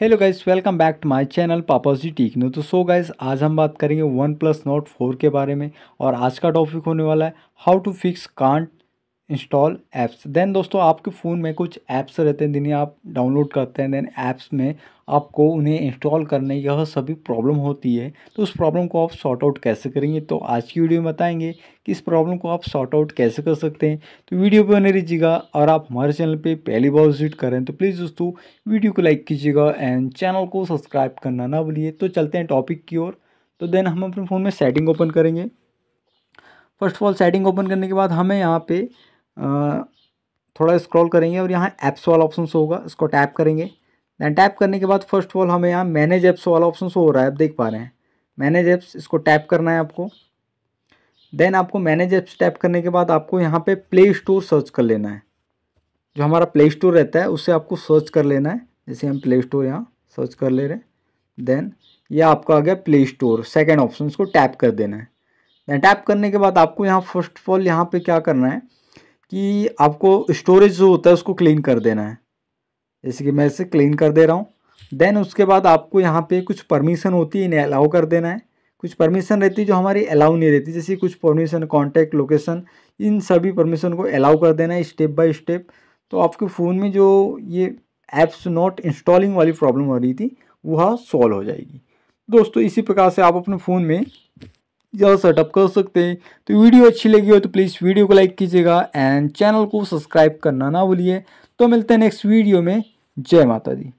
Hello guys welcome back to my channel Papaji techno तो so guys आज हम बात करेंगे वन प्लस नोट फोर के बारे में और आज का टॉपिक होने वाला है how to fix can't install apps then दोस्तों, आपके फ़ोन में कुछ ऐप्स रहते हैं, जिन्हें आप डाउनलोड करते हैं देन ऐप्स में आपको उन्हें इंस्टॉल करने यह सभी प्रॉब्लम होती है। तो उस प्रॉब्लम को आप सॉर्ट आउट कैसे करेंगे? तो आज की वीडियो में बताएँगे कि इस प्रॉब्लम को आप सॉर्ट आउट कैसे कर सकते हैं। तो वीडियो पर बने रहिएगा, और आप हमारे चैनल पर पहली बार विज़िट करें तो प्लीज़ दोस्तों वीडियो को लाइक कीजिएगा एंड चैनल को सब्सक्राइब करना ना भूलिए। तो चलते हैं टॉपिक की ओर। तो देन हम अपने फ़ोन में सेटिंग ओपन करेंगे। First of all setting open करने के बाद हमें यहाँ पे थोड़ा स्क्रॉल करेंगे और यहाँ ऐप्स वाला ऑप्शन शो होगा, इसको टैप करेंगे। दैन टैप करने के बाद फ़र्स्ट ऑफ़ ऑल हमें यहाँ मैनेज ऐप्स वाला ऑप्शन शो हो रहा है, आप देख पा रहे हैं। मैनेज ऐप्स इसको टैप करना है आपको। देन आपको मैनेज ऐप्स टैप करने के बाद आपको यहाँ पे प्ले स्टोर सर्च कर लेना है। जो हमारा प्ले स्टोर रहता है उससे आपको सर्च कर लेना है। जैसे हम प्ले स्टोर यहाँ सर्च कर ले रहे हैं। देन ये आपका आ गया प्ले स्टोर सेकेंड ऑप्शन इसको टैप कर देना है। देन टैप करने के बाद आपको यहाँ फ़र्स्ट ऑफ़ ऑल यहाँ पे क्या करना है? कि आपको स्टोरेज जो होता है उसको क्लीन कर देना है। जैसे कि मैं इसे क्लीन कर दे रहा हूँ। देन उसके बाद आपको यहाँ पे कुछ परमिशन होती है, इन्हें अलाउ कर देना है। कुछ परमिशन रहती है जो हमारी अलाउ नहीं रहती। जैसे कुछ परमिशन कॉन्टैक्ट लोकेशन इन सभी परमिशन को अलाउ कर देना है स्टेप बाय स्टेप तो आपके फ़ोन में जो ये ऐप्स नॉट इंस्टॉलिंग वाली प्रॉब्लम हो रही थी, वह सॉल्व हो जाएगी। दोस्तों, इसी प्रकार से आप अपने फ़ोन में यह सेटअप कर सकते हैं। तो वीडियो अच्छी लगी हो तो प्लीज़ वीडियो को लाइक कीजिएगा एंड चैनल को सब्सक्राइब करना ना भूलिए। तो मिलते हैं नेक्स्ट वीडियो में। जय माता दी।